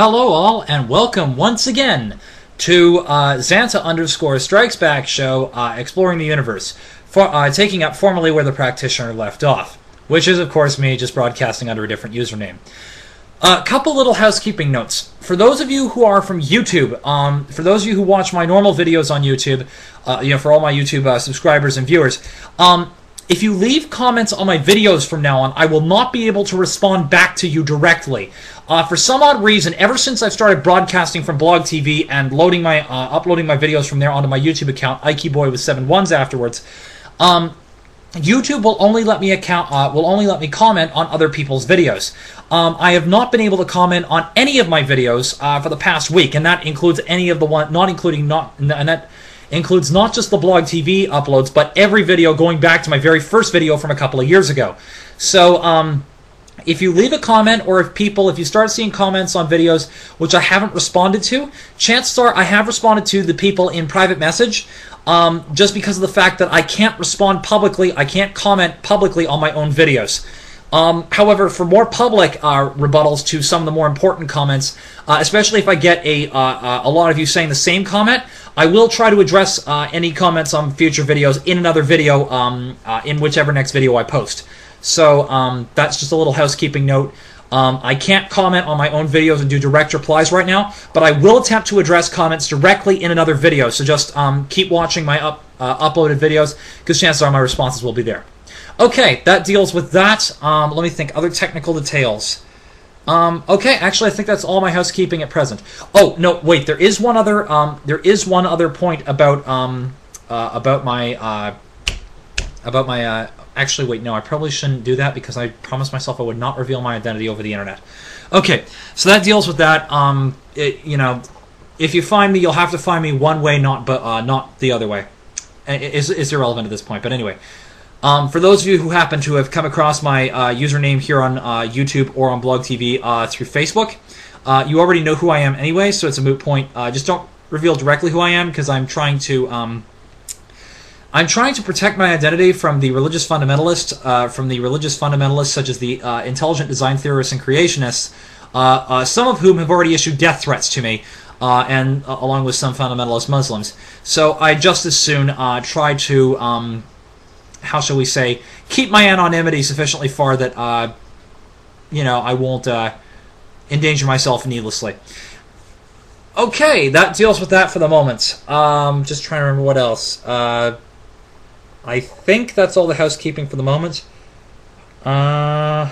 Hello, all, and welcome once again to uh, Xanta underscore Strikes Back show, uh, exploring the universe, for, uh, taking up formally where the practitioner left off, which is, of course, me just broadcasting under a different username. A couple little housekeeping notes. For those of you who are from YouTube, um, for those of you who watch my normal videos on YouTube, uh, you know, for all my YouTube uh, subscribers and viewers, um, if you leave comments on my videos from now on, I will not be able to respond back to you directly. Uh, for some odd reason, ever since I've started broadcasting from Blog TV and loading my, uh, uploading my videos from there onto my YouTube account, Aikiboy with seven ones afterwards, um, YouTube will only let me account uh, will only let me comment on other people's videos. Um, I have not been able to comment on any of my videos uh, for the past week, and that includes any of the one, not including not, and that includes not just the blog TV uploads, but every video going back to my very first video from a couple of years ago. So, um, if you leave a comment or if people, if you start seeing comments on videos which I haven't responded to, chances are I have responded to the people in private message um, just because of the fact that I can't respond publicly, I can't comment publicly on my own videos. Um, however, for more public uh, rebuttals to some of the more important comments, uh, especially if I get a uh, uh a lot of you saying the same comment, I will try to address uh, any comments on future videos in another video, um, uh, in whichever next video I post. So um, that's just a little housekeeping note. Um, I can't comment on my own videos and do direct replies right now, but I will attempt to address comments directly in another video. So just um, keep watching my up, uploaded videos, because chances are my responses will be there. Okay, that deals with that. Um, let me think. Other technical details. Um, okay, actually, I think that's all my housekeeping at present. Oh no, wait. There is one other. Um, there is one other point about um, uh, about my uh, about my. Uh, actually, wait. No, I probably shouldn't do that because I promised myself I would not reveal my identity over the internet. Okay, so that deals with that. Um, it, you know, if you find me, you'll have to find me one way, not but uh, not the other way. Is is irrelevant at this point. But anyway. Um, for those of you who happen to have come across my uh, username here on uh, YouTube or on Blog TV uh, through Facebook, uh, you already know who I am anyway, so it's a moot point. Uh, just don't reveal directly who I am because I'm trying to um, I'm trying to protect my identity from the religious fundamentalists, uh, from the religious fundamentalists such as the intelligent design theorists and creationists, some of whom have already issued death threats to me. and along with some fundamentalist Muslims, so I just as soon try to um, how shall we say, keep my anonymity sufficiently far that, uh, you know, I won't uh, endanger myself needlessly. Okay, that deals with that for the moment. Um, just trying to remember what else. Uh, I think that's all the housekeeping for the moment. Uh,